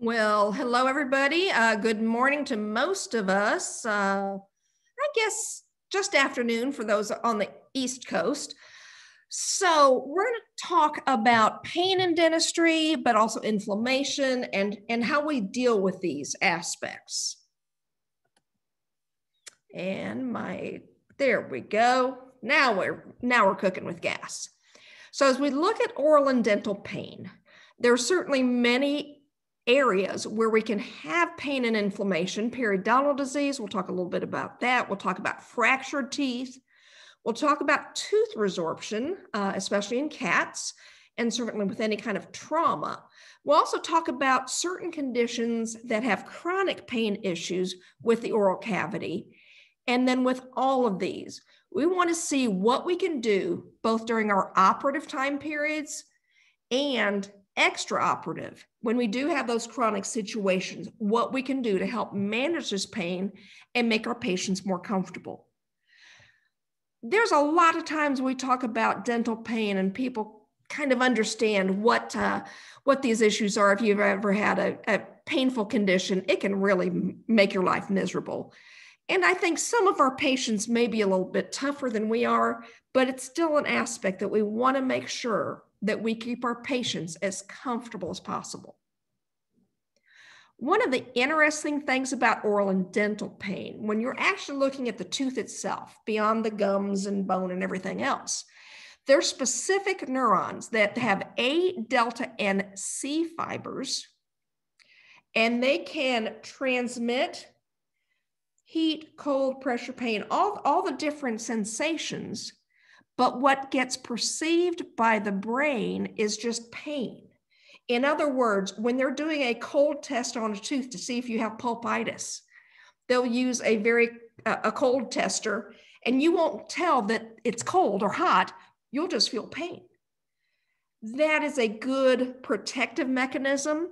Well, hello, everybody. Uh, good morning to most of us. Uh, I guess just afternoon for those on the East Coast. So, we're going to talk about pain in dentistry, but also inflammation and, and how we deal with these aspects. And my, there we go. Now we're now we're cooking with gas. So as we look at oral and dental pain, there are certainly many areas where we can have pain and inflammation, periodontal disease, we'll talk a little bit about that. We'll talk about fractured teeth. We'll talk about tooth resorption, uh, especially in cats, and certainly with any kind of trauma. We'll also talk about certain conditions that have chronic pain issues with the oral cavity. And then with all of these, we want to see what we can do both during our operative time periods and extra operative when we do have those chronic situations, what we can do to help manage this pain and make our patients more comfortable. There's a lot of times we talk about dental pain and people kind of understand what uh, what these issues are. If you've ever had a, a painful condition, it can really make your life miserable. And I think some of our patients may be a little bit tougher than we are, but it's still an aspect that we want to make sure that we keep our patients as comfortable as possible. One of the interesting things about oral and dental pain, when you're actually looking at the tooth itself, beyond the gums and bone and everything else, there's specific neurons that have A, delta, and C fibers, and they can transmit heat, cold, pressure, pain, all, all the different sensations but what gets perceived by the brain is just pain. In other words, when they're doing a cold test on a tooth to see if you have pulpitis, they'll use a very uh, a cold tester and you won't tell that it's cold or hot, you'll just feel pain. That is a good protective mechanism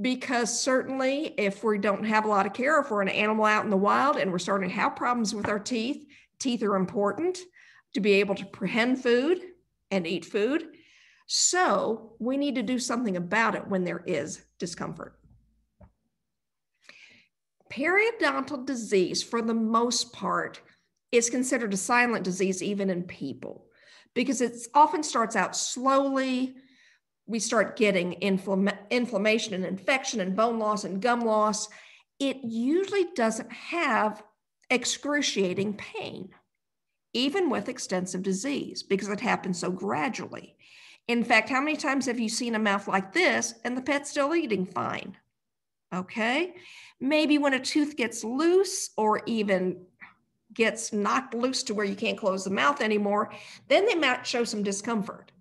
because certainly if we don't have a lot of care, if we're an animal out in the wild and we're starting to have problems with our teeth, teeth are important to be able to prehend food and eat food. So we need to do something about it when there is discomfort. Periodontal disease, for the most part, is considered a silent disease even in people because it often starts out slowly. We start getting inflama- inflammation and infection and bone loss and gum loss. It usually doesn't have excruciating pain even with extensive disease, because it happens so gradually. In fact, how many times have you seen a mouth like this and the pet's still eating fine? Okay. Maybe when a tooth gets loose or even gets knocked loose to where you can't close the mouth anymore, then they might show some discomfort.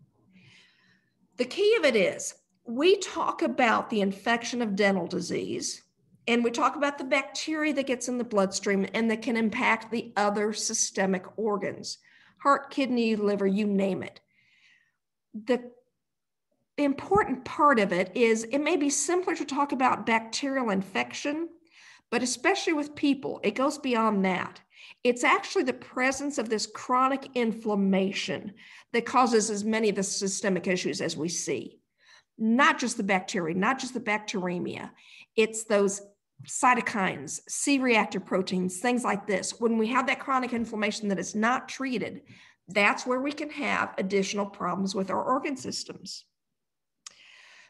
The key of it is we talk about the infection of dental disease and we talk about the bacteria that gets in the bloodstream and that can impact the other systemic organs heart, kidney, liver, you name it. The important part of it is it may be simpler to talk about bacterial infection, but especially with people, it goes beyond that. It's actually the presence of this chronic inflammation that causes as many of the systemic issues as we see. Not just the bacteria, not just the bacteremia. It's those cytokines, C reactive proteins, things like this. When we have that chronic inflammation that is not treated, that's where we can have additional problems with our organ systems.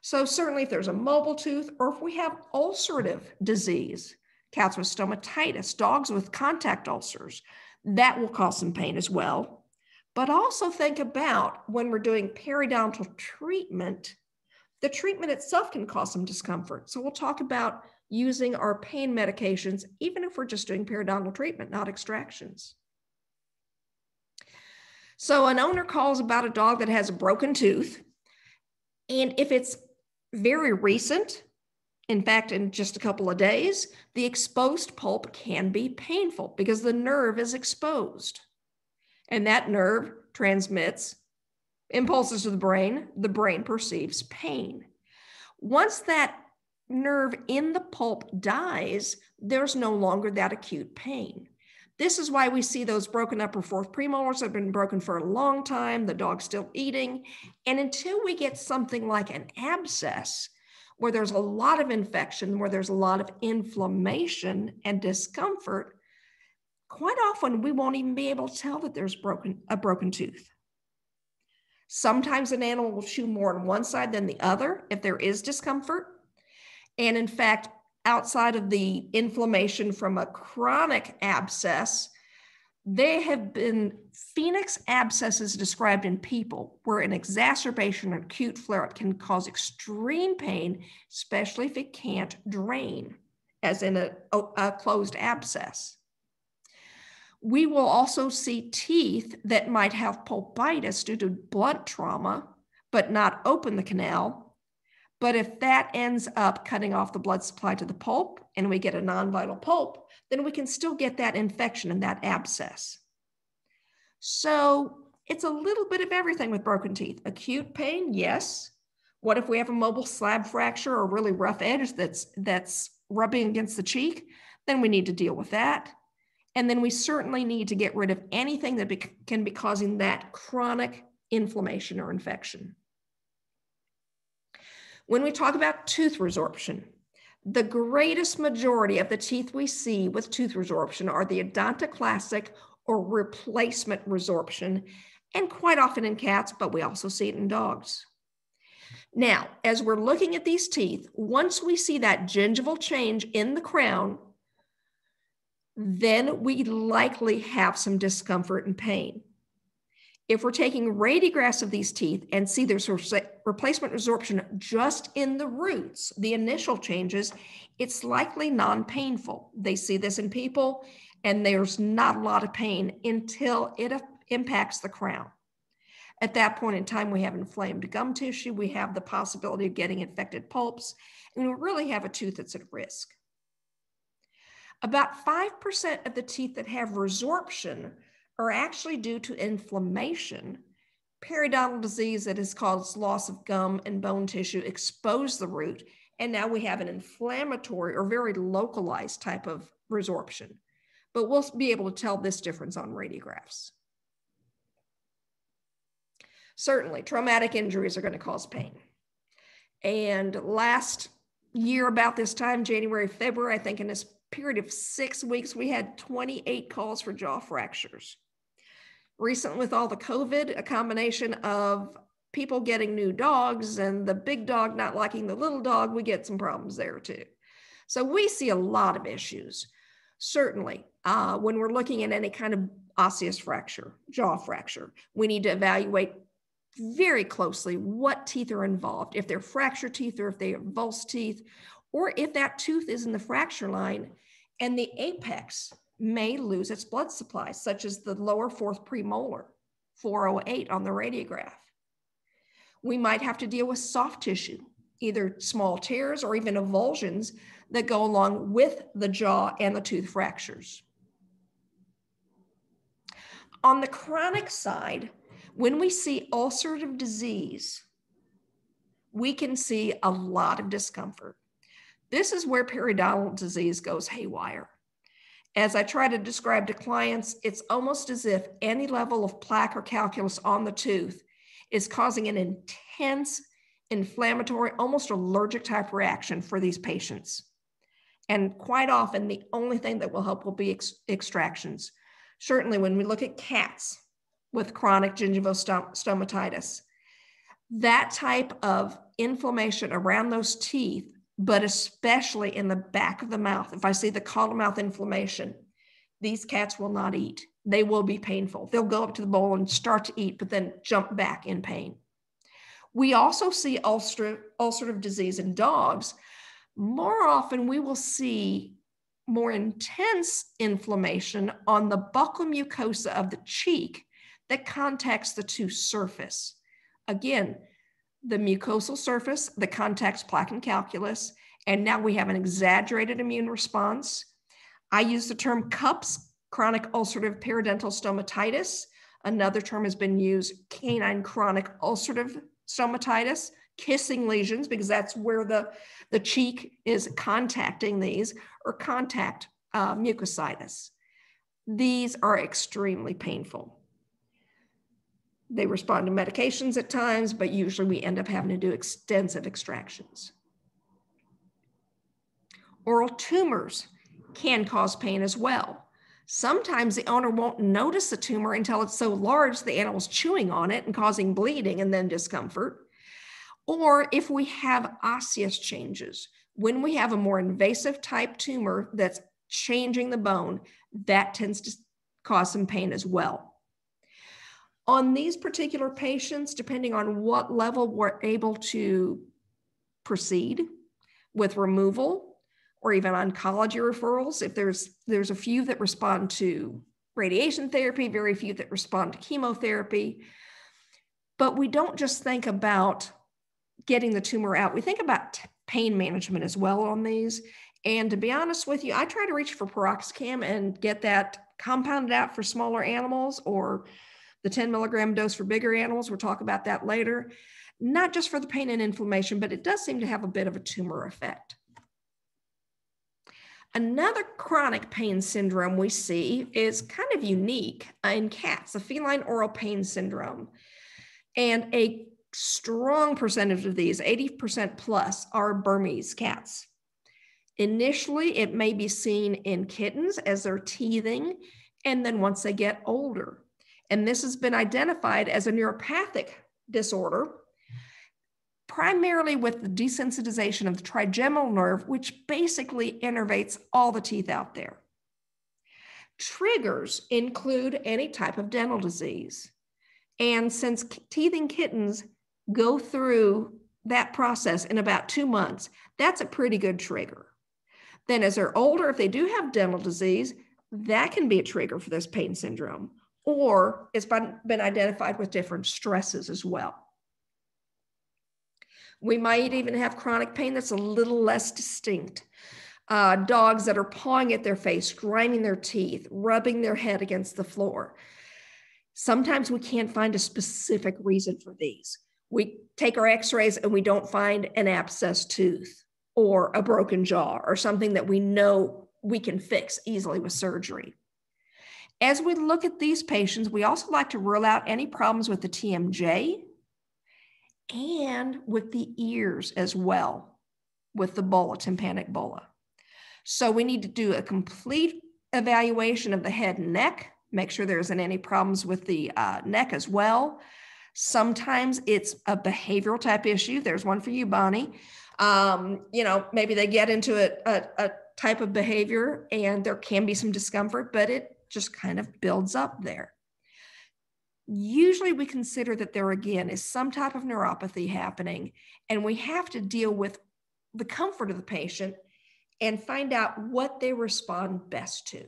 So, certainly, if there's a mobile tooth or if we have ulcerative disease, cats with stomatitis, dogs with contact ulcers, that will cause some pain as well. But also think about when we're doing periodontal treatment, the treatment itself can cause some discomfort. So, we'll talk about using our pain medications, even if we're just doing periodontal treatment, not extractions. So, an owner calls about a dog that has a broken tooth. And if it's very recent, in fact, in just a couple of days, the exposed pulp can be painful because the nerve is exposed. And that nerve transmits impulses to the brain. The brain perceives pain. Once that nerve in the pulp dies, there's no longer that acute pain. This is why we see those broken upper fourth premolars have been broken for a long time, the dog's still eating. And until we get something like an abscess, where there's a lot of infection, where there's a lot of inflammation and discomfort, quite often we won't even be able to tell that there's broken a broken tooth. Sometimes an animal will chew more on one side than the other if there is discomfort. And in fact, outside of the inflammation from a chronic abscess, they have been phoenix abscesses described in people where an exacerbation or acute flare up can cause extreme pain, especially if it can't drain, as in a, a closed abscess. We will also see teeth that might have pulpitis due to blunt trauma, but not open the canal. But if that ends up cutting off the blood supply to the pulp and we get a non vital pulp, then we can still get that infection and that abscess. So it's a little bit of everything with broken teeth. Acute pain, yes. What if we have a mobile slab fracture or really rough edge that's that's rubbing against the cheek? Then we need to deal with that. And then we certainly need to get rid of anything that be, can be causing that chronic inflammation or infection. When we talk about tooth resorption, the greatest majority of the teeth we see with tooth resorption are the odontoclastic or replacement resorption, and quite often in cats, but we also see it in dogs. Now, as we're looking at these teeth, once we see that gingival change in the crown, then we likely have some discomfort and pain. If we're taking radiographs of these teeth and see there's replacement resorption just in the roots, the initial changes, it's likely non painful. They see this in people, and there's not a lot of pain until it impacts the crown. At that point in time, we have inflamed gum tissue, we have the possibility of getting infected pulps, and we really have a tooth that's at risk. About 5% of the teeth that have resorption are actually due to inflammation. Periodontal disease that has caused loss of gum and bone tissue exposed the root, and now we have an inflammatory or very localized type of resorption. But we'll be able to tell this difference on radiographs. Certainly, traumatic injuries are going to cause pain. And last year, about this time, January, February, I think in this period of six weeks, we had 28 calls for jaw fractures. Recent with all the COVID, a combination of people getting new dogs and the big dog not liking the little dog, we get some problems there too. So we see a lot of issues. Certainly, uh, when we're looking at any kind of osseous fracture, jaw fracture, we need to evaluate very closely what teeth are involved, if they're fracture teeth or if they are avulsed teeth, or if that tooth is in the fracture line and the apex may lose its blood supply, such as the lower fourth premolar, 408 on the radiograph. We might have to deal with soft tissue, either small tears or even avulsions that go along with the jaw and the tooth fractures. On the chronic side, when we see ulcerative disease, we can see a lot of discomfort. This is where periodontal disease goes haywire. As I try to describe to clients, it's almost as if any level of plaque or calculus on the tooth is causing an intense inflammatory, almost allergic type reaction for these patients. And quite often, the only thing that will help will be ex- extractions. Certainly, when we look at cats with chronic gingivostomatitis, that type of inflammation around those teeth but especially in the back of the mouth. If I see the caudal mouth inflammation, these cats will not eat. They will be painful. They'll go up to the bowl and start to eat, but then jump back in pain. We also see ulcer, ulcerative disease in dogs. More often, we will see more intense inflammation on the buccal mucosa of the cheek that contacts the tooth surface. Again, the mucosal surface the contacts plaque and calculus, and now we have an exaggerated immune response. I use the term CUPS, chronic ulcerative periodontal stomatitis. Another term has been used, canine chronic ulcerative stomatitis, kissing lesions, because that's where the, the cheek is contacting these, or contact uh, mucositis. These are extremely painful. They respond to medications at times, but usually we end up having to do extensive extractions. Oral tumors can cause pain as well. Sometimes the owner won't notice the tumor until it's so large the animal's chewing on it and causing bleeding and then discomfort. Or if we have osseous changes, when we have a more invasive type tumor that's changing the bone, that tends to cause some pain as well. On these particular patients, depending on what level we're able to proceed with removal or even oncology referrals, if there's there's a few that respond to radiation therapy, very few that respond to chemotherapy. But we don't just think about getting the tumor out. We think about pain management as well on these. And to be honest with you, I try to reach for piroxicam and get that compounded out for smaller animals or the 10 milligram dose for bigger animals. We'll talk about that later. Not just for the pain and inflammation, but it does seem to have a bit of a tumor effect. Another chronic pain syndrome we see is kind of unique in cats, the feline oral pain syndrome. And a strong percentage of these, 80% plus, are Burmese cats. Initially, it may be seen in kittens as they're teething, and then once they get older. And this has been identified as a neuropathic disorder, primarily with the desensitization of the trigeminal nerve, which basically innervates all the teeth out there. Triggers include any type of dental disease. And since teething kittens go through that process in about two months, that's a pretty good trigger. Then, as they're older, if they do have dental disease, that can be a trigger for this pain syndrome, or it's been, been identified with different stresses as well. We might even have chronic pain that's a little less distinct. Uh, dogs that are pawing at their face, grinding their teeth, rubbing their head against the floor. Sometimes we can't find a specific reason for these we take our x-rays and we don't find an abscessed tooth or a broken jaw or something that we know we can fix easily with surgery. As we look at these patients, we also like to rule out any problems with the TMJ and with the ears as well, with the bulla, tympanic bulla. So we need to do a complete evaluation of the head and neck, make sure there isn't any problems with the uh, neck as well. Sometimes it's a behavioral type issue. There's one for you, Bonnie. Um, you know, maybe they get into a, a, a type of behavior and there can be some discomfort, but it just kind of builds up there. Usually, we consider that there again is some type of neuropathy happening, and we have to deal with the comfort of the patient and find out what they respond best to.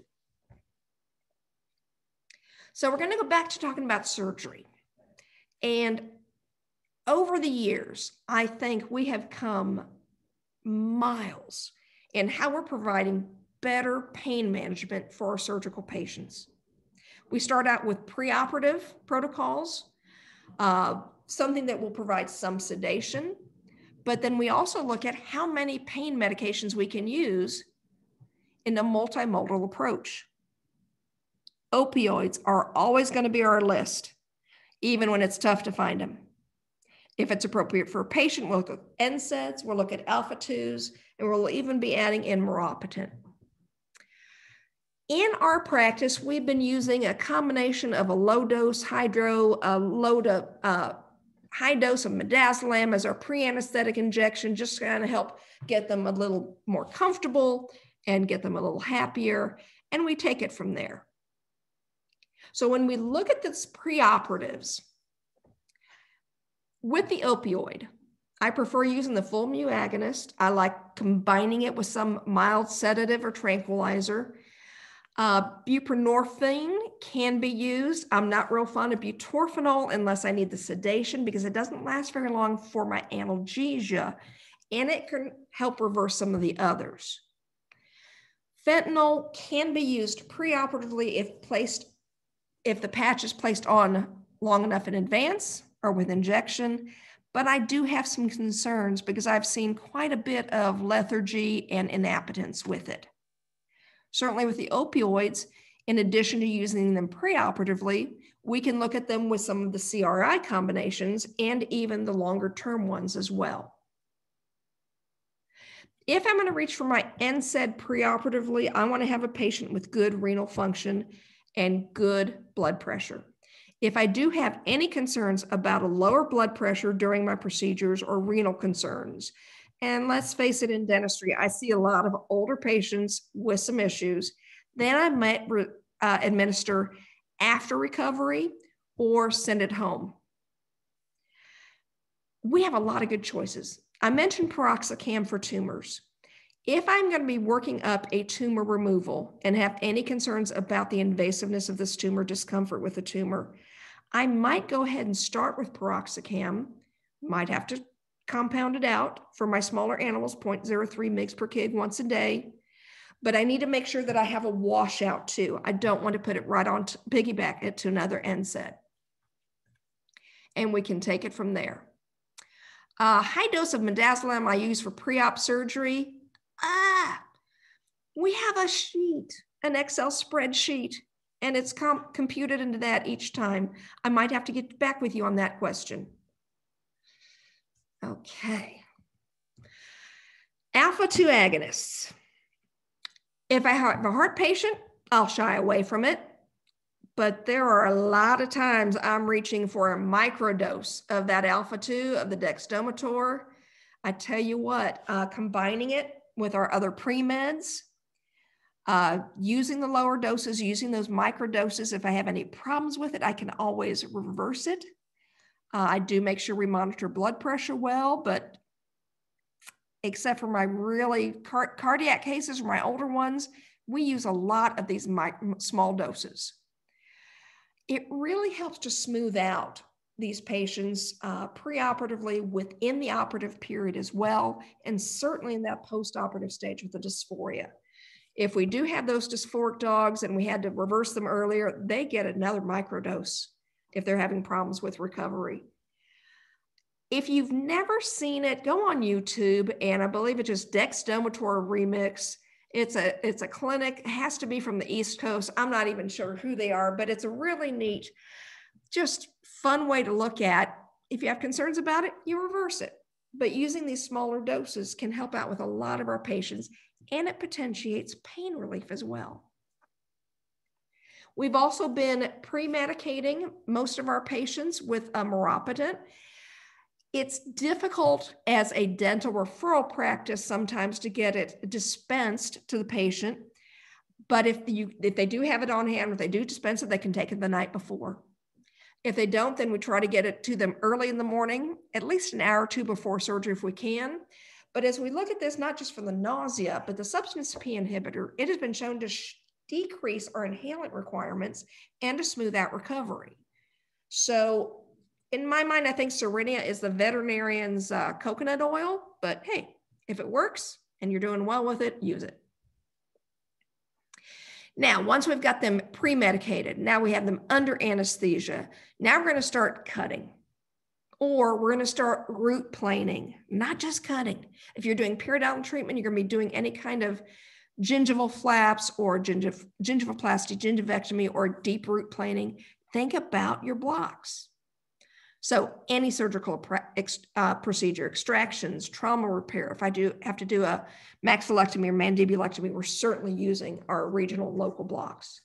So, we're going to go back to talking about surgery. And over the years, I think we have come miles in how we're providing better pain management for our surgical patients. We start out with preoperative protocols, uh, something that will provide some sedation, but then we also look at how many pain medications we can use in a multimodal approach. Opioids are always going to be our list even when it's tough to find them. If it's appropriate for a patient, we'll look at NSAIDs, we'll look at alpha 2s, and we'll even be adding in maropitant. In our practice, we've been using a combination of a low dose hydro, a low to, uh, high dose of midazolam as our pre-anesthetic injection, just to kind of help get them a little more comfortable and get them a little happier. And we take it from there. So when we look at this preoperatives, with the opioid, I prefer using the full mu agonist. I like combining it with some mild sedative or tranquilizer. Uh, buprenorphine can be used. I'm not real fond of butorphanol unless I need the sedation because it doesn't last very long for my analgesia and it can help reverse some of the others. Fentanyl can be used preoperatively if placed if the patch is placed on long enough in advance or with injection. But I do have some concerns because I've seen quite a bit of lethargy and inappetence with it. Certainly, with the opioids, in addition to using them preoperatively, we can look at them with some of the CRI combinations and even the longer term ones as well. if I'm going to reach for my NSAID preoperatively, I want to have a patient with good renal function and good blood pressure. If I do have any concerns about a lower blood pressure during my procedures or renal concerns, and let's face it, in dentistry, I see a lot of older patients with some issues, then I might uh, administer after recovery or send it home. We have a lot of good choices. I mentioned piroxicam for tumors. If I'm going to be working up a tumor removal and have any concerns about the invasiveness of this tumor, discomfort with the tumor, I might go ahead and start with piroxicam, might have to compound it out for my smaller animals, 0.03 mg per kg once a day. But I need to make sure that I have a washout too. I don't want to put it right on, piggyback it to another NSAID. And we can take it from there. Uh, high dose of midazolam I use for pre-op surgery. Ah, we have a sheet, an Excel spreadsheet, and it's com computed into that each time. I might have to get back with you on that question. Okay. Alpha 2 agonists. If I have a heart patient, I'll shy away from it. But there are a lot of times I'm reaching for a microdose of that alpha 2 of the dexdomitor. I tell you what, uh, combining it with our other pre meds, uh, using the lower doses, using those microdoses, if I have any problems with it, I can always reverse it. Uh, I do make sure we monitor blood pressure well, but except for my really car cardiac cases or my older ones, we use a lot of these small doses. It really helps to smooth out these patients uh, preoperatively within the operative period as well, and certainly in that postoperative stage with the dysphoria. If we do have those dysphoric dogs and we had to reverse them earlier, they get another microdose if they're having problems with recovery. If you've never seen it, go on YouTube, and I believe it's just Dexdomitor Remix. It's a it's a clinic. It has to be from the East Coast. I'm not even sure who they are, but it's a really neat, just fun way to look at. If you have concerns about it, you reverse it. But using these smaller doses can help out with a lot of our patients, and it potentiates pain relief as well. We've also been pre-medicating most of our patients with a maropitant. It's difficult as a dental referral practice sometimes to get it dispensed to the patient. But if you if they do have it on hand, if they do dispense it, they can take it the night before. If they don't, then we try to get it to them early in the morning, at least an hour or two before surgery if we can. But as we look at this, not just for the nausea, but the substance P inhibitor, it has been shown to decrease our inhalant requirements and to smooth out recovery. So, in my mind, I think Cerenia is the veterinarian's uh, coconut oil, but hey, if it works and you're doing well with it, use it. Now, once we've got them pre medicated, now we have them under anesthesia. Now we're going to start cutting or we're going to start root planing, not just cutting. If you're doing periodontal treatment, you're going to be doing any kind of gingival flaps or gingiv- gingivoplasty, gingivectomy, or deep root planing, think about your blocks. So any surgical uh, procedure, extractions, trauma repair, if I do have to do a maxillectomy or mandibulectomy, we're certainly using our regional local blocks.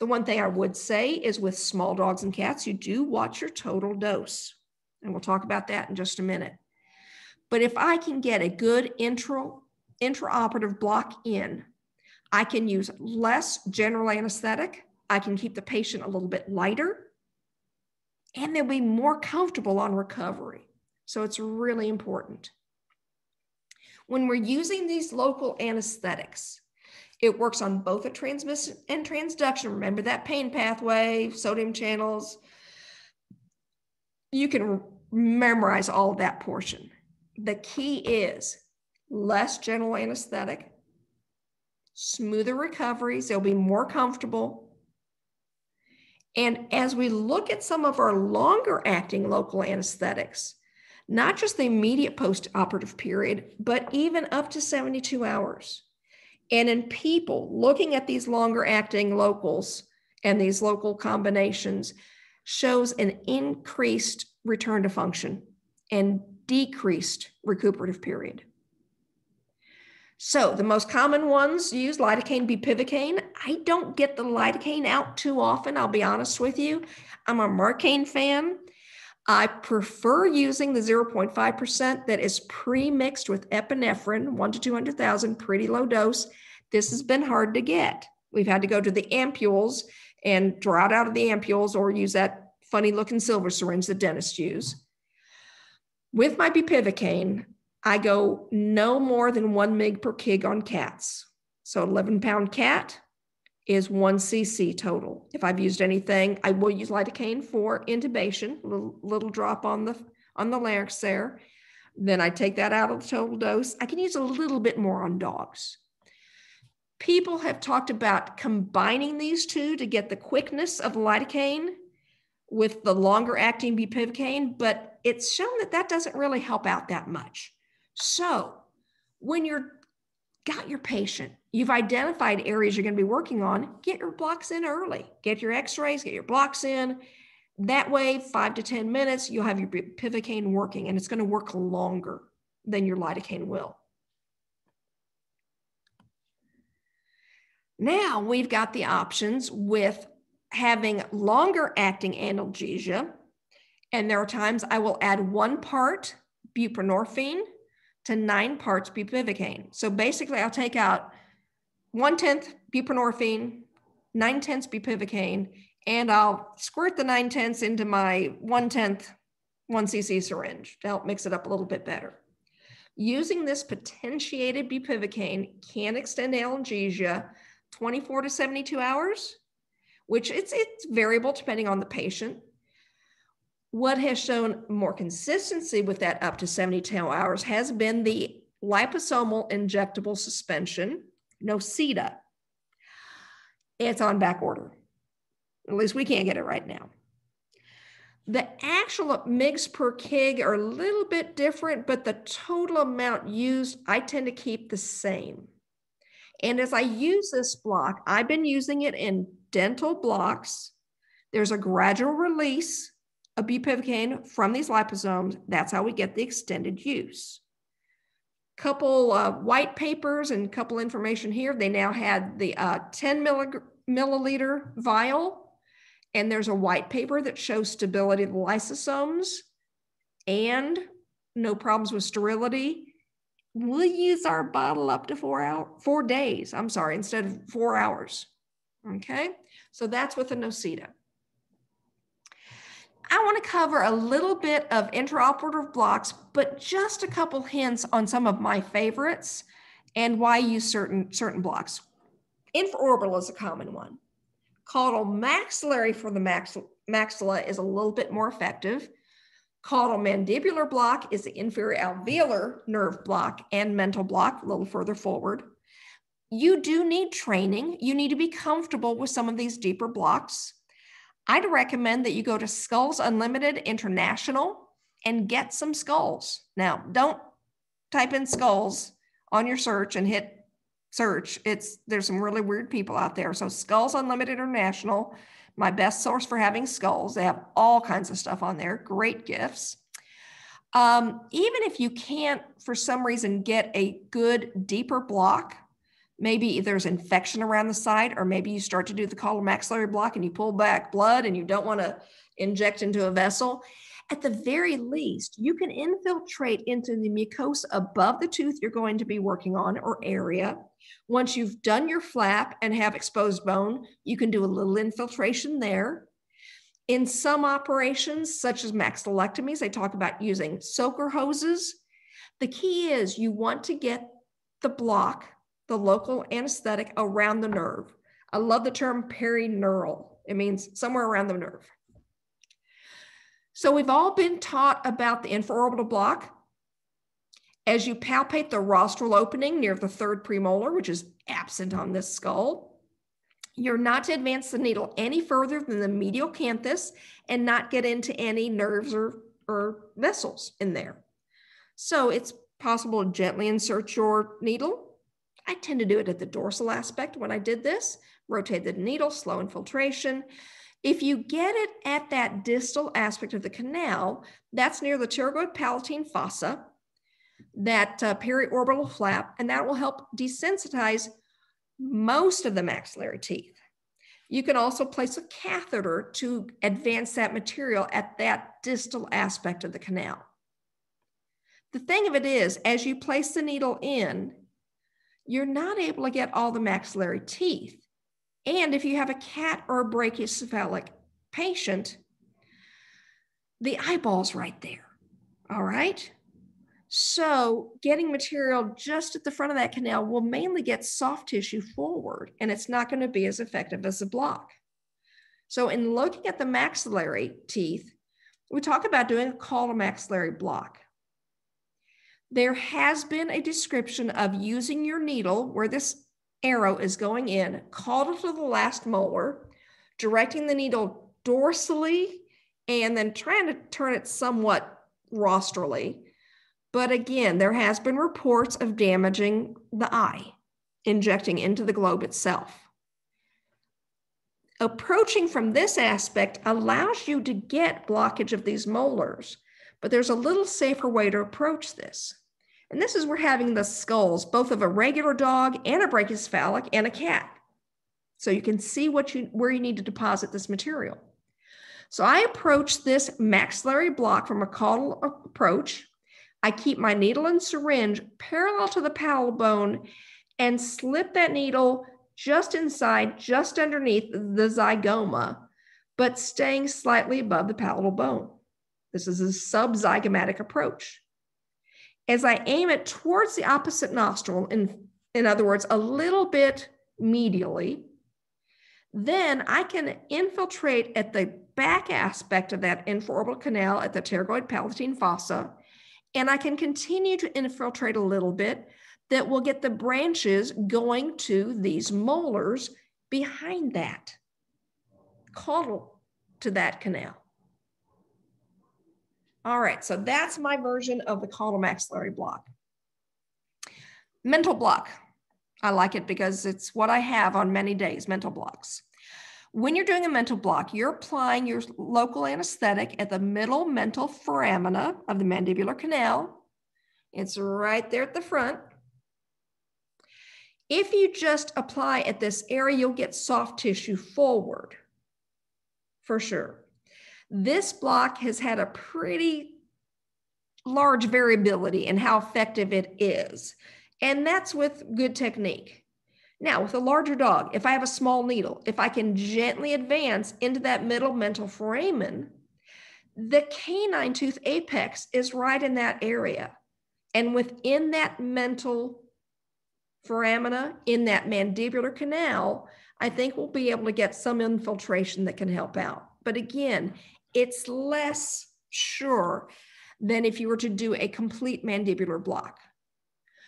The one thing I would say is with small dogs and cats, you do watch your total dose. And we'll talk about that in just a minute. But if I can get a good intro intraoperative block in, I can use less general anesthetic. I can keep the patient a little bit lighter, and they'll be more comfortable on recovery. So it's really important. When we're using these local anesthetics, it works on both a transmission and transduction. Remember that pain pathway, sodium channels. You can memorize all that portion. The key is less general anesthetic, smoother recoveries, they'll be more comfortable. And as we look at some of our longer acting local anesthetics, not just the immediate post operative period, but even up to 72 hours. And in people looking at these longer acting locals and these local combinations shows an increased return to function and decreased recuperative period. So the most common ones use lidocaine bupivacaine. I don't get the lidocaine out too often, I'll be honest with you. I'm a Marcaine fan. I prefer using the 0.5% that is pre-mixed with epinephrine, one to 200,000, pretty low dose. This has been hard to get. We've had to go to the ampules and draw it out of the ampules or use that funny looking silver syringe that dentists use. With my bupivacaine, I go no more than one mg per kg on cats. So 11 pound cat, is one cc total. If I've used anything, I will use lidocaine for intubation, little, little drop on the on the larynx there. Then I take that out of the total dose. I can use a little bit more on dogs. People have talked about combining these two to get the quickness of lidocaine with the longer acting bupivacaine, but it's shown that that doesn't really help out that much. So when you're got your patient You've identified areas you're going to be working on. Get your blocks in early. Get your x rays, get your blocks in. That way, five to 10 minutes, you'll have your bupivacaine working and it's going to work longer than your lidocaine will. Now we've got the options with having longer acting analgesia. And there are times I will add one part buprenorphine to nine parts bupivacaine. So basically, I'll take out one tenth buprenorphine, nine tenths bupivacaine, and I'll squirt the nine tenths into my one tenth, one cc syringe to help mix it up a little bit better. Using this potentiated bupivacaine can extend analgesia 24 to 72 hours, which it's, it's variable depending on the patient. What has shown more consistency with that up to 72 hours has been the liposomal injectable suspension, Nocita. It's on back order. At least we can't get it right now. The actual MIGs per kg are a little bit different, but the total amount used, I tend to keep the same. And as I use this block, I've been using it in dental blocks. There's a gradual release of bupivacaine from these liposomes. That's how we get the extended use couple uh, white papers and couple information here. They now had the uh, 10 milliliter vial, and there's a white paper that shows stability of the liposomes and no problems with sterility. We'll use our bottle up to four hour, four days. I'm sorry, instead of four hours. Okay, so that's with the Nocita. I want to cover a little bit of intraoperative blocks, but just a couple hints on some of my favorites and why use certain, certain blocks. Infraorbital is a common one. Caudal maxillary for the maxilla is a little bit more effective. Caudal mandibular block is the inferior alveolar nerve block and mental block a little further forward. You do need training. You need to be comfortable with some of these deeper blocks. I'd recommend that you go to Skulls Unlimited International and get some skulls. Now, don't type in skulls on your search and hit search. It's there's some really weird people out there. So Skulls Unlimited International, my best source for having skulls. They have all kinds of stuff on there. Great gifts. Um, even if you can't, for some reason, get a good deeper block, maybe there's infection around the site, or maybe you start to do the maxillary block and you pull back blood and you don't want to inject into a vessel. At the very least, you can infiltrate into the mucosa above the tooth you're going to be working on or area. Once you've done your flap and have exposed bone, you can do a little infiltration there. In some operations, such as maxillectomies, they talk about using soaker hoses. The key is you want to get the block the local anesthetic around the nerve. I love the term perineural. It means somewhere around the nerve. So we've all been taught about the infraorbital block. As you palpate the rostral opening near the third premolar, which is absent on this skull, you're not to advance the needle any further than the medial canthus and not get into any nerves or, or vessels in there. So it's possible to gently insert your needle I tend to do it at the dorsal aspect when I did this, rotate the needle, slow infiltration. If you get it at that distal aspect of the canal, that's near the pterygopalatine fossa. that uh, periorbital flap, and that will help desensitize most of the maxillary teeth. You can also place a catheter to advance that material at that distal aspect of the canal. The thing of it is, as you place the needle in, you're not able to get all the maxillary teeth. And if you have a cat or a brachycephalic patient, the eyeball's right there. All right. So, getting material just at the front of that canal will mainly get soft tissue forward, and it's not going to be as effective as a block. So, in looking at the maxillary teeth, we talk about doing a caudal maxillary block. There has been a description of using your needle where this arrow is going in, caudal to the last molar, directing the needle dorsally, and then trying to turn it somewhat rostrally but again, there has been reports of damaging the eye, injecting into the globe itself. Approaching from this aspect allows you to get blockage of these molars, but there's a little safer way to approach this. And this is we're having the skulls, both of a regular dog and a brachycephalic and a cat. So you can see what you where you need to deposit this material. So I approach this maxillary block from a caudal approach I keep my needle and syringe parallel to the palatal bone and slip that needle just inside, just underneath the zygoma, but staying slightly above the palatal bone. This is a subzygomatic approach. As I aim it towards the opposite nostril, in, in other words, a little bit medially, then I can infiltrate at the back aspect of that infraorbital canal at the pterygopalatine fossa and I can continue to infiltrate a little bit that will get the branches going to these molars behind that, caudal to that canal. All right, so that's my version of the caudal maxillary block. Mental block. I like it because it's what I have on many days, mental blocks. When you're doing a mental block, you're applying your local anesthetic at the middle mental foramina of the mandibular canal. It's right there at the front. If you just apply at this area, you'll get soft tissue forward for sure. This block has had a pretty large variability in how effective it is. And that's with good technique. Now, with a larger dog, if I have a small needle, if I can gently advance into that middle mental foramen, the canine tooth apex is right in that area. And within that mental foramina, in that mandibular canal, I think we'll be able to get some infiltration that can help out. But again, it's less sure than if you were to do a complete mandibular block.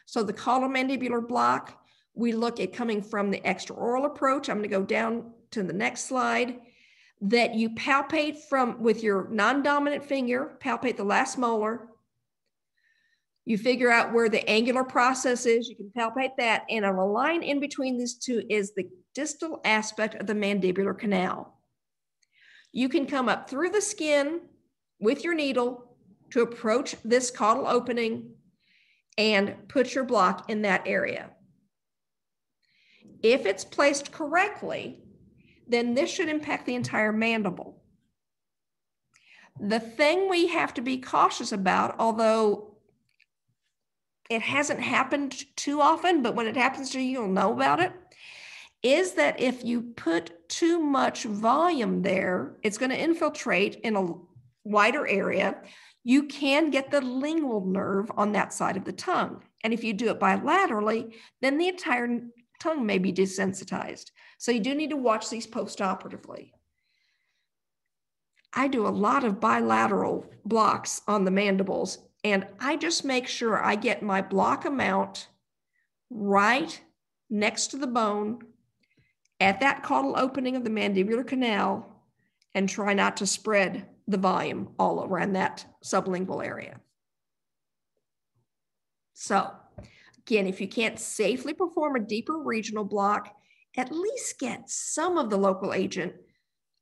So the caudal mandibular block we look at coming from the extraoral approach. I'm going to go down to the next slide. That you palpate from with your non-dominant finger, palpate the last molar. You figure out where the angular process is. You can palpate that. And on a line in between these two is the distal aspect of the mandibular canal. You can come up through the skin with your needle to approach this caudal opening and put your block in that area. If it's placed correctly, then this should impact the entire mandible. The thing we have to be cautious about, although it hasn't happened too often, but when it happens to you, you'll know about it, is that if you put too much volume there, it's going to infiltrate in a wider area. You can get the lingual nerve on that side of the tongue. And if you do it bilaterally, then the entire tongue may be desensitized. So you do need to watch these postoperatively. I do a lot of bilateral blocks on the mandibles, and I just make sure I get my block amount right next to the bone at that caudal opening of the mandibular canal and try not to spread the volume all around that sublingual area. So Again, if you can't safely perform a deeper regional block, at least get some of the local agent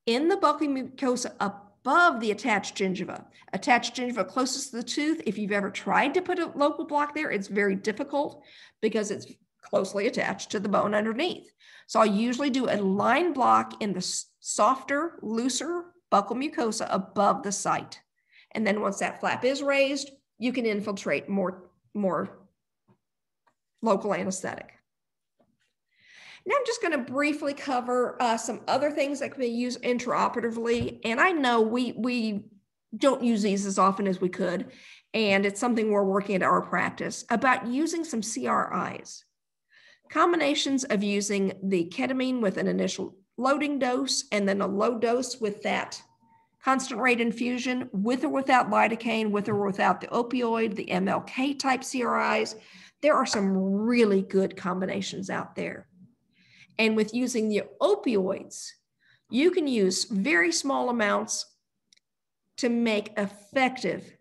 in the buccal mucosa above the attached gingiva. Attached gingiva closest to the tooth. If you've ever tried to put a local block there, it's very difficult because it's closely attached to the bone underneath. So I usually do a line block in the softer, looser buccal mucosa above the site. And then once that flap is raised, you can infiltrate more, more local anesthetic. Now I'm just going to briefly cover uh, some other things that can be used intraoperatively. And I know we, we don't use these as often as we could. And it's something we're working at our practice about using some CRIs. Combinations of using the ketamine with an initial loading dose and then a low dose with that constant rate infusion with or without lidocaine, with or without the opioid, the MLK type CRIs. There are some really good combinations out there. And with using the opioids, you can use very small amounts to make effective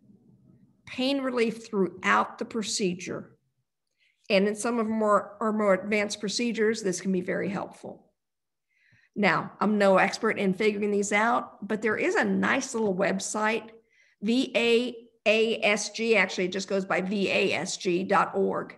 pain relief throughout the procedure. And in some of more or more advanced procedures, this can be very helpful. Now, I'm no expert in figuring these out, but there is a nice little website, VAASG, actually, it just goes by VASG.org,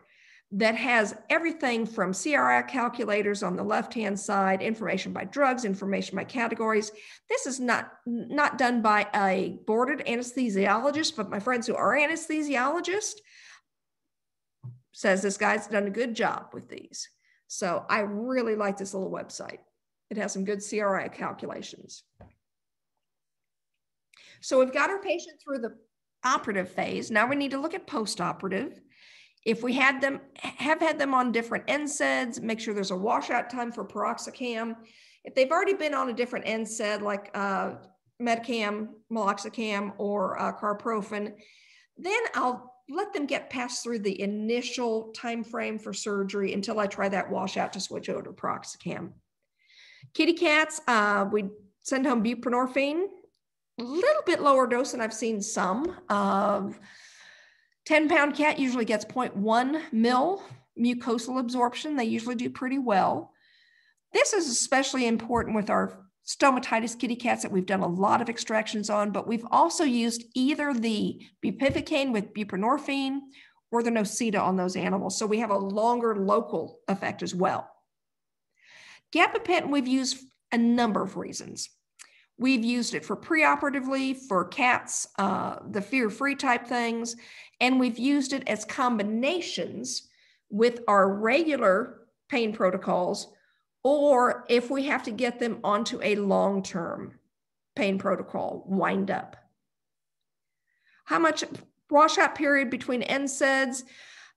that has everything from CRI calculators on the left-hand side, information by drugs, information by categories. This is not, not done by a boarded anesthesiologist, but my friends who are anesthesiologists says this guy's done a good job with these. So I really like this little website. It has some good CRI calculations. So we've got our patient through the operative phase. Now we need to look at post-operative. If we had them, have had them on different NSAIDs, make sure there's a washout time for piroxicam. If they've already been on a different NSAID like uh, Metacam, Meloxicam, or uh, Carprofen, then I'll let them get past through the initial time frame for surgery until I try that washout to switch over to piroxicam. Kitty cats, uh, we send home buprenorphine, a little bit lower dose than I've seen some. Uh, 10 pound cat usually gets 0.1 mil mucosal absorption. They usually do pretty well. This is especially important with our stomatitis kitty cats that we've done a lot of extractions on, but we've also used either the bupivacaine with buprenorphine or the Nocita on those animals. So we have a longer local effect as well. Gabapentin we've used a number of reasons. We've used it for preoperatively for cats, uh, the fear-free type things, and we've used it as combinations with our regular pain protocols, or if we have to get them onto a long-term pain protocol, wind up. How much washout period between NSAIDs?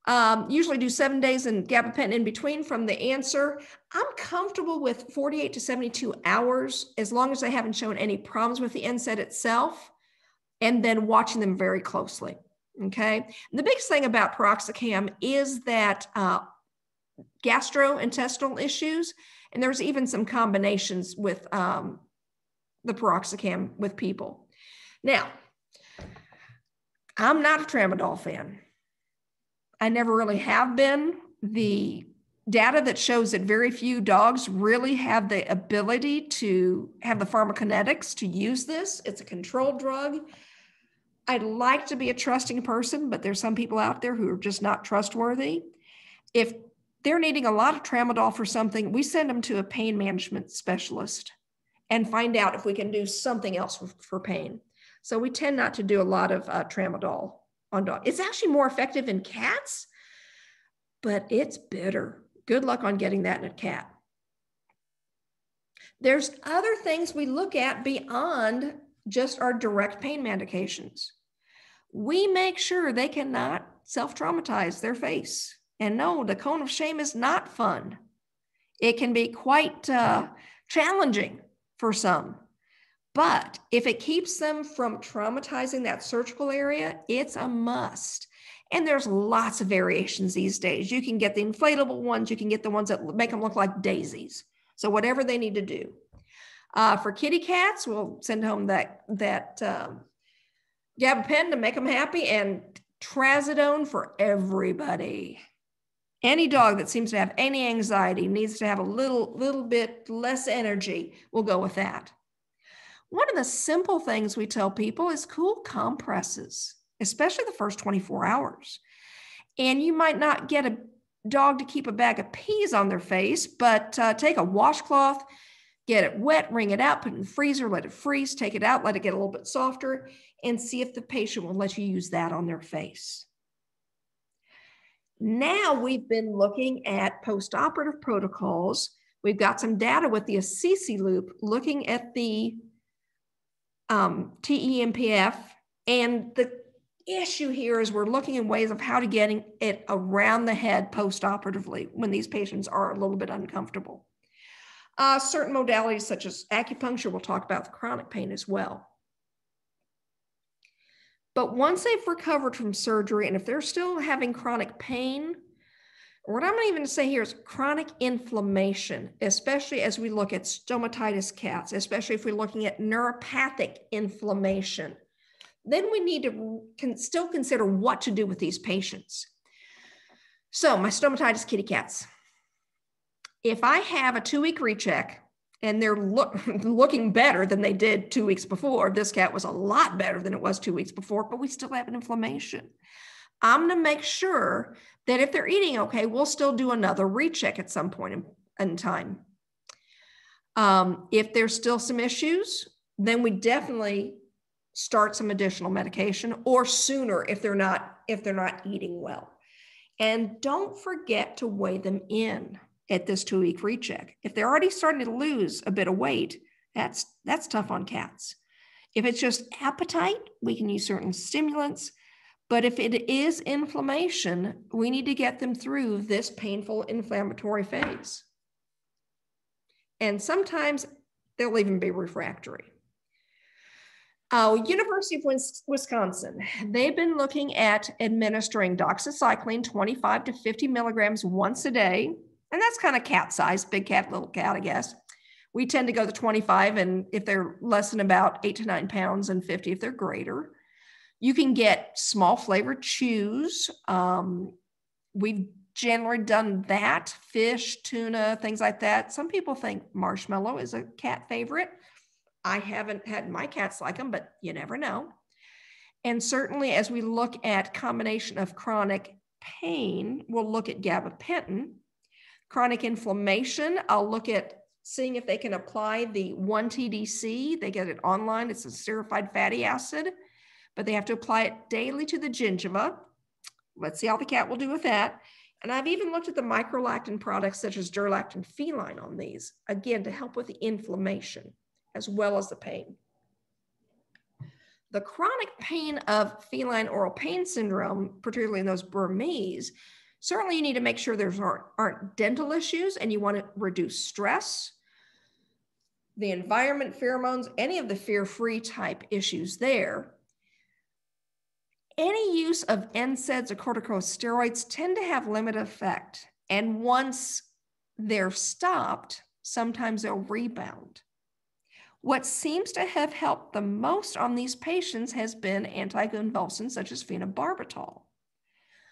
Um, usually do seven days and gabapentin in between from the answer. I'm comfortable with 48 to 72 hours as long as they haven't shown any problems with the NSAID itself and then watching them very closely. Okay. And the biggest thing about piroxicam is that uh, gastrointestinal issues, and there's even some combinations with um, the piroxicam with people. Now, I'm not a tramadol fan. I never really have been. The data that shows that very few dogs really have the ability to have the pharmacokinetics to use this. It's a controlled drug. I'd like to be a trusting person, but there's some people out there who are just not trustworthy. If they're needing a lot of tramadol for something, we send them to a pain management specialist and find out if we can do something else for, pain. So we tend not to do a lot of uh, tramadol on dogs. It's actually more effective in cats, but it's bitter. Good luck on getting that in a cat. There's other things we look at beyond just our direct pain medications. We make sure they cannot self traumatize their face. And no, the cone of shame is not fun. It can be quite uh, challenging for some. But if it keeps them from traumatizing that surgical area, it's a must. And there's lots of variations these days. You can get the inflatable ones, you can get the ones that make them look like daisies. So whatever they need to do. Uh, for kitty cats, we'll send home that that um, gabapentin to make them happy, and trazodone for everybody. Any dog that seems to have any anxiety needs to have a little little bit less energy. We'll go with that. One of the simple things we tell people is cool compresses, especially the first 24 hours. And you might not get a dog to keep a bag of peas on their face, but uh, take a washcloth, get it wet, wring it out, put it in the freezer, let it freeze, take it out, let it get a little bit softer, and see if the patient will let you use that on their face. Now we've been looking at postoperative protocols. We've got some data with the Assisi loop looking at the um, TEMPF. And the issue here is we're looking at ways of how to getting it around the head postoperatively when these patients are a little bit uncomfortable. Uh, certain modalities such as acupuncture, we'll talk about the chronic pain as well. But once they've recovered from surgery, and if they're still having chronic pain, what I'm even to even say here is chronic inflammation, especially as we look at stomatitis cats, especially if we're looking at neuropathic inflammation, then we need to can still consider what to do with these patients. So, my stomatitis kitty cats. If I have a two week recheck and they're look, looking better than they did two weeks before. This cat was a lot better than it was two weeks before, but we still have an inflammation. I'm going to make sure that if they're eating okay, we'll still do another recheck at some point in, in time. Um, if there's still some issues, then we definitely start some additional medication or sooner if they're not if they're not eating well. And don't forget to weigh them in at this two week recheck. If they're already starting to lose a bit of weight, that's that's tough on cats. If it's just appetite, we can use certain stimulants. But if it is inflammation, we need to get them through this painful inflammatory phase. And sometimes they'll even be refractory. Uh, University of Wisconsin, they've been looking at administering doxycycline 25 to 50 milligrams once a day and that's kind of cat size, big cat, little cat, I guess. We tend to go to 25, and if they're less than about eight to nine pounds, and 50 if they're greater. You can get small flavored chews. Um, we've generally done that fish, tuna, things like that. Some people think marshmallow is a cat favorite. I haven't had my cats like them, but you never know. And certainly, as we look at combination of chronic pain, we'll look at gabapentin Chronic inflammation, I'll look at seeing if they can apply the 1TDC. They get it online, it's a esterified fatty acid, but they have to apply it daily to the gingiva. Let's see how the cat will do with that. And I've even looked at the microlactin products such as Durlactin feline on these, again, to help with the inflammation as well as the pain. The chronic pain of feline oral pain syndrome, particularly in those Burmese, Certainly, you need to make sure there aren't, aren't dental issues and you want to reduce stress, the environment, pheromones, any of the fear free type issues there. Any use of NSAIDs or corticosteroids tend to have limited effect. And once they're stopped, sometimes they'll rebound. What seems to have helped the most on these patients has been anticonvulsants such as phenobarbital.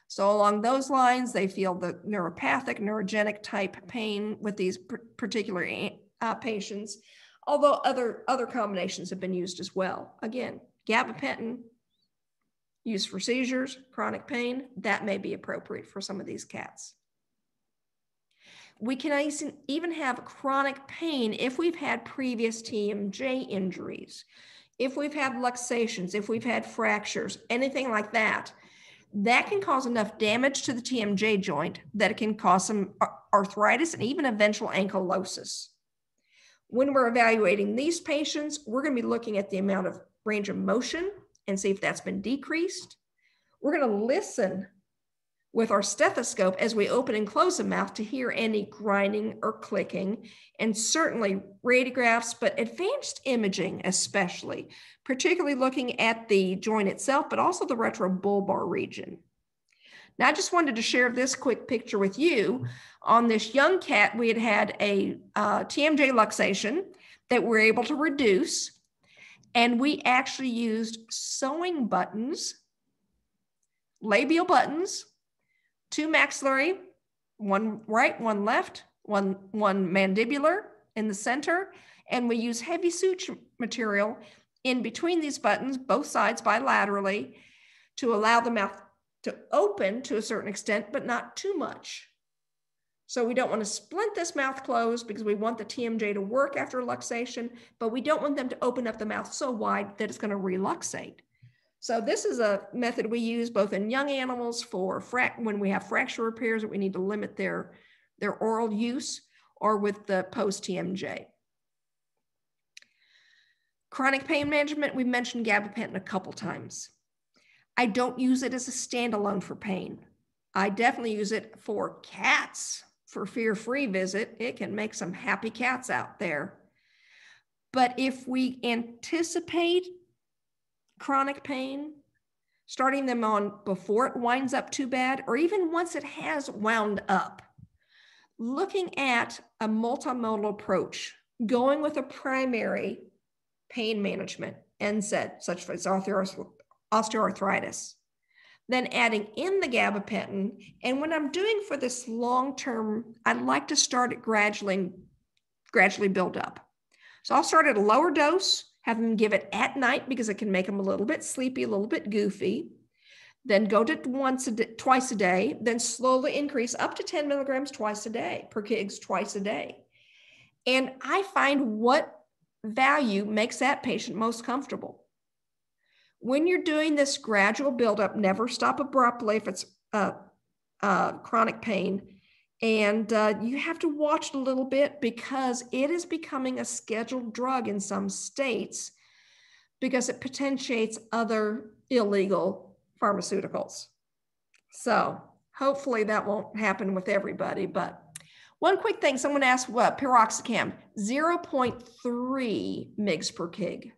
So along those lines, they feel the neuropathic, neurogenic type pain with these particular uh, patients, although other, other combinations have been used as well. Again, gabapentin, used for seizures, chronic pain, that may be appropriate for some of these cats. We can even have chronic pain if we've had previous TMJ injuries, if we've had luxations, if we've had fractures, anything like that that can cause enough damage to the TMJ joint that it can cause some uh, arthritis and even eventual ankylosis. When we're evaluating these patients, we're going to be looking at the amount of range of motion and see if that's been decreased. We're going to listen with our stethoscope as we open and close the mouth to hear any grinding or clicking, and certainly radiographs, but advanced imaging especially, particularly looking at the joint itself, but also the retrobulbar region. Now, I just wanted to share this quick picture with you. On this young cat, we had had a uh, TMJ luxation that we we're able to reduce, and we actually used sewing buttons, labial buttons, two maxillary, one right, one left, one, one mandibular in the center, And we use heavy suture material in between these buttons, both sides bilaterally, to allow the mouth to open to a certain extent, but not too much. So we don't want to splint this mouth closed because we want the TMJ to work after luxation, but we don't want them to open up the mouth so wide that it's going to reluxate. So this is a method we use both in young animals for when we have fracture repairs that we need to limit their, their oral use or with the post TMJ. Chronic pain management, we've mentioned gabapentin a couple times. I don't use it as a standalone for pain. I definitely use it for cats for fear free visit. It can make some happy cats out there. But if we anticipate chronic pain, starting them on before it winds up too bad, or even once it has wound up, looking at a multimodal approach, going with a primary pain management, NSAID, such as osteoarthritis, then adding in the gabapentin. And when I'm doing for this long term, I'd like to start it gradually, gradually build up. So I'll start at a lower dose, have them give it at night because it can make them a little bit sleepy, a little bit goofy. Then go to once a day, twice a day, then slowly increase up to 10 milligrams twice a day per kigs twice a day. And I find what value makes that patient most comfortable. When you're doing this gradual buildup, never stop abruptly if it's uh, chronic pain. And uh, you have to watch it a little bit because it is becoming a scheduled drug in some states because it potentiates other illegal pharmaceuticals. So hopefully that won't happen with everybody, but one quick thing, someone asked what piroxicam, 0.3 mgs per kg.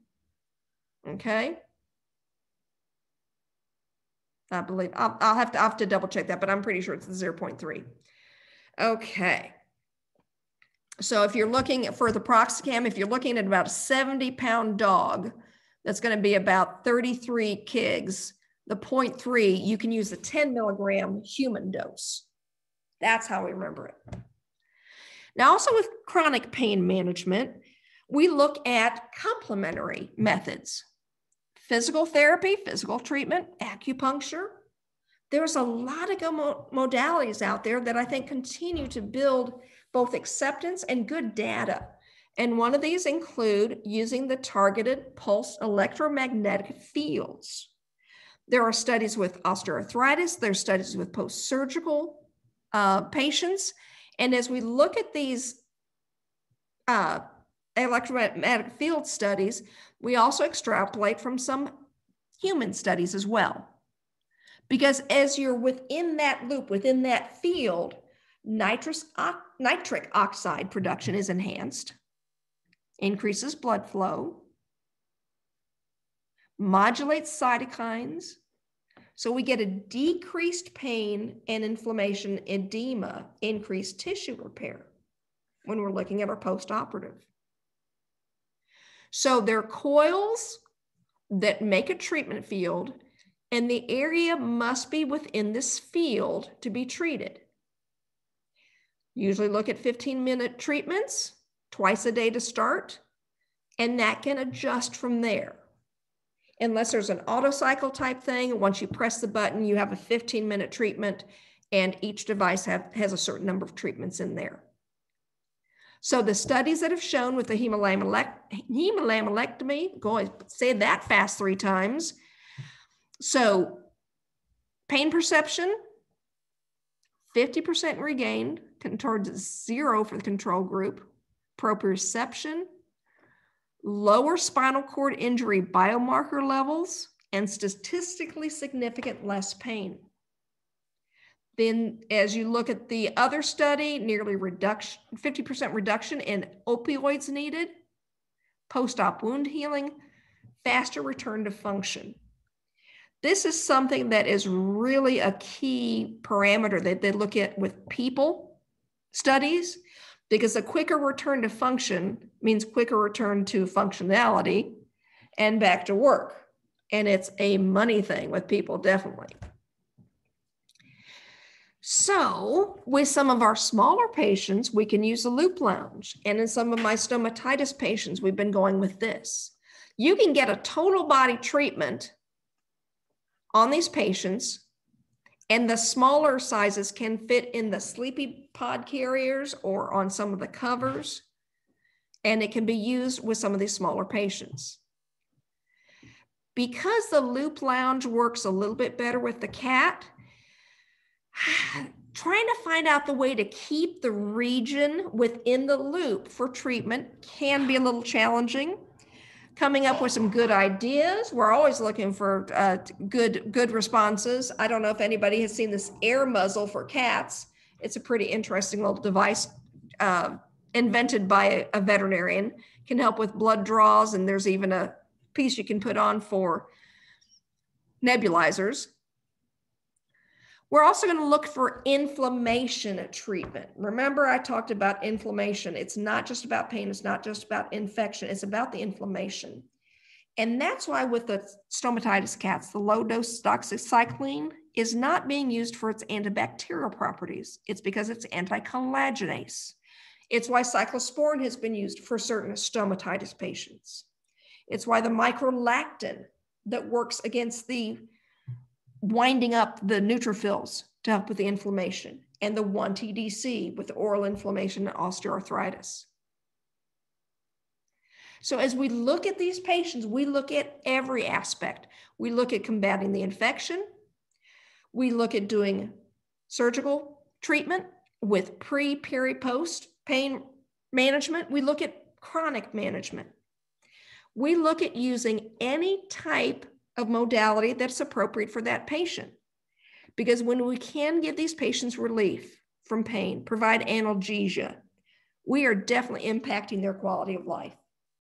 Okay. I believe I'll, I'll, have to, I'll have to double check that, but I'm pretty sure it's 0.3. Okay. So if you're looking for the piroxicam, if you're looking at about a 70 pound dog, that's going to be about 33 kigs. The 0.3, you can use the 10 milligram human dose. That's how we remember it. Now, also with chronic pain management, we look at complementary methods physical therapy, physical treatment, acupuncture. There's a lot of modalities out there that I think continue to build both acceptance and good data. And one of these include using the targeted pulse electromagnetic fields. There are studies with osteoarthritis, there's studies with post-surgical uh, patients, and as we look at these uh, electromagnetic field studies, we also extrapolate from some human studies as well. Because as you're within that loop, within that field, nitrous, nitric oxide production is enhanced, increases blood flow, modulates cytokines, so we get a decreased pain and inflammation, edema, increased tissue repair when we're looking at our postoperative. So there are coils that make a treatment field, and the area must be within this field to be treated. Usually look at 15 minute treatments, twice a day to start, and that can adjust from there unless there's an auto cycle type thing. Once you press the button, you have a 15 minute treatment, and each device have, has a certain number of treatments in there. So the studies that have shown with the hemilaminectomy, go ahead, say that fast three times. So pain perception, 50% regained towards zero for the control group. Proprioception, lower spinal cord injury biomarker levels, and statistically significant less pain. Then, as you look at the other study, nearly reduction, 50% reduction in opioids needed, post op wound healing, faster return to function. This is something that is really a key parameter that they look at with people studies because a quicker return to function means quicker return to functionality and back to work. And it's a money thing with people, definitely. So, with some of our smaller patients, we can use a loop lounge. And in some of my stomatitis patients, we've been going with this. You can get a total body treatment on these patients, and the smaller sizes can fit in the Sleepypod carriers or on some of the covers, and it can be used with some of these smaller patients. Because the loop lounge works a little bit better with the cat, trying to find out the way to keep the region within the loop for treatment can be a little challenging coming up with some good ideas. We're always looking for uh, good good responses. I don't know if anybody has seen this air muzzle for cats. It's a pretty interesting little device uh, invented by a, a veterinarian. Can help with blood draws and there's even a piece you can put on for nebulizers we're also going to look for inflammation at treatment. Remember, I talked about inflammation. It's not just about pain, it's not just about infection, it's about the inflammation. And that's why, with the stomatitis cats, the low dose doxycycline is not being used for its antibacterial properties. It's because it's anti-collagenase. It's why cyclosporin has been used for certain stomatitis patients. It's why the microlactin that works against the winding up the neutrophils to help with the inflammation, and the 1TDC with oral inflammation and osteoarthritis. So, as we look at these patients, we look at every aspect. We look at combating the infection, we look at doing surgical treatment with pre, peri, post pain management, we look at chronic management. We look at using any type of modality that's appropriate for that patient. Because when we can give these patients relief from pain, provide analgesia, we are definitely impacting their quality of life.